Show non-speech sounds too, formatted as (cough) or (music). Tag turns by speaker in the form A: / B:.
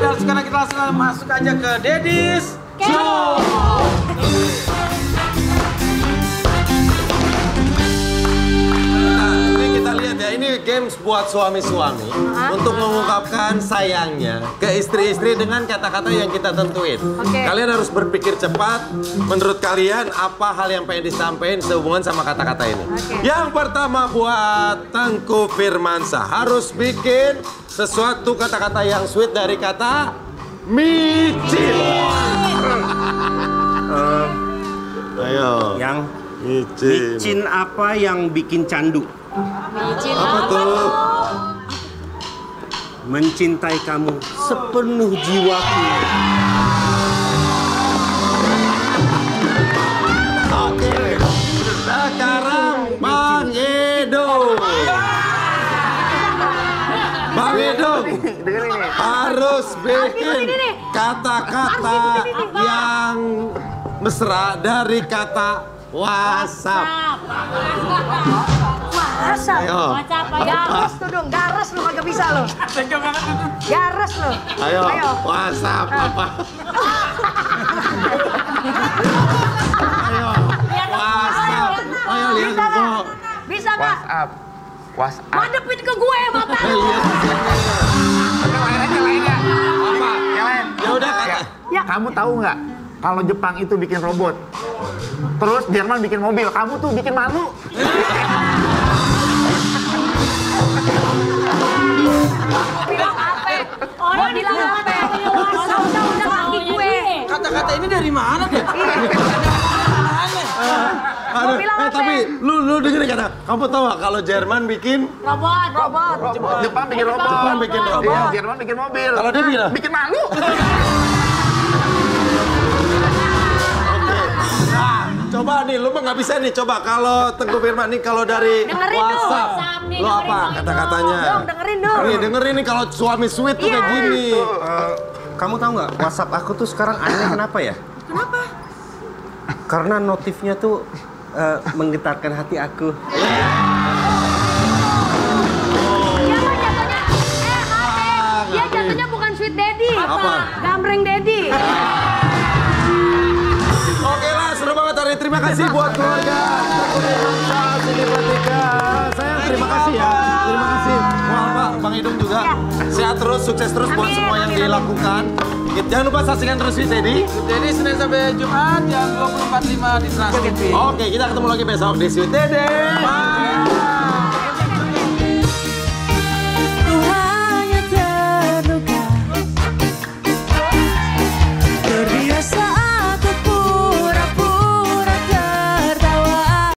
A: dan sekarang kita langsung masuk aja ke Dedis Show.
B: Ini games buat suami-suami untuk mengungkapkan sayangnya ke istri-istri dengan kata-kata yang kita tentuin.
C: Oke.
B: Kalian harus berpikir cepat. Menurut kalian apa hal yang pengen disampaikan sehubungan sama kata-kata ini?
C: Oke.
B: Yang pertama buat Tengku Firmansyah harus bikin sesuatu kata-kata yang sweet dari kata micin. Ayo.
D: Yang
B: Micin.
D: micin apa yang bikin candu?
C: Micin
B: Apa tuh?
D: Mencintai kamu sepenuh jiwaku.
B: Oke. Sekarang Bang Edo. Bang Edo harus bikin kata-kata yang mesra dari kata WhatsApp.
C: Masa?
B: Ayo.
C: Garas tuh dong, garas lu kagak bisa lu. (laughs) Garas lu.
B: Ayo,
C: Ayo.
B: WhatsApp apa? (laughs) Ayo, WhatsApp. Ayo lihat
C: Bisa nggak? Bisa nggak?
E: WhatsApp. WhatsApp.
C: Madepin ke gue mata lu.
E: Yang lain aja. Apa? Yang lain.
B: Ya udah kata.
C: Ya.
E: Kamu tahu nggak? Kalau Jepang itu bikin robot, terus Jerman bikin mobil, kamu tuh bikin malu. (laughs)
A: Kata-kata ini dari mana deh?
B: Aduh,
C: bilang
B: eh tapi lu lu dengerin kata. Kamu tahu gak kalau Jerman bikin
C: Robot, robot.
E: Jepang bikin robot.
B: Jepang bikin robot.
E: Iya, Jerman bikin mobil.
B: Kalau dia bikin
E: bikin malu.
B: Nah, coba nih, lu mah nggak bisa nih. Coba kalau Tengku Firman nih, kalau dari
C: Dengerin
B: WhatsApp
C: nih,
B: lu
C: dengerin
B: apa kata-katanya?
C: Dong, dengerin dong.
B: Nih, dengerin nih kalau suami sweet tuh kayak
C: Iya.
B: gini.
D: Eh, kamu tahu nggak WhatsApp aku tuh sekarang aneh (coughs) kenapa ya? Kenapa? Karena notifnya tuh eh, menggetarkan hati aku.
C: Mah jatuhnya, eh jatuhnya bukan sweet daddy.
B: Apa?
C: Gambreng daddy.
B: Oke lah, seru banget hari. Terima kasih buat keluarga. Juga. Sehat terus, sukses terus buat
C: Amin,
B: semua yang
C: amin, amin.
B: dilakukan. Jangan lupa saksikan terus di Teddy.
A: Jadi Senin sampai Jumat jam 24.5 di Trans TV.
B: Oke, kita ketemu lagi besok di Sweet Dede. Bye.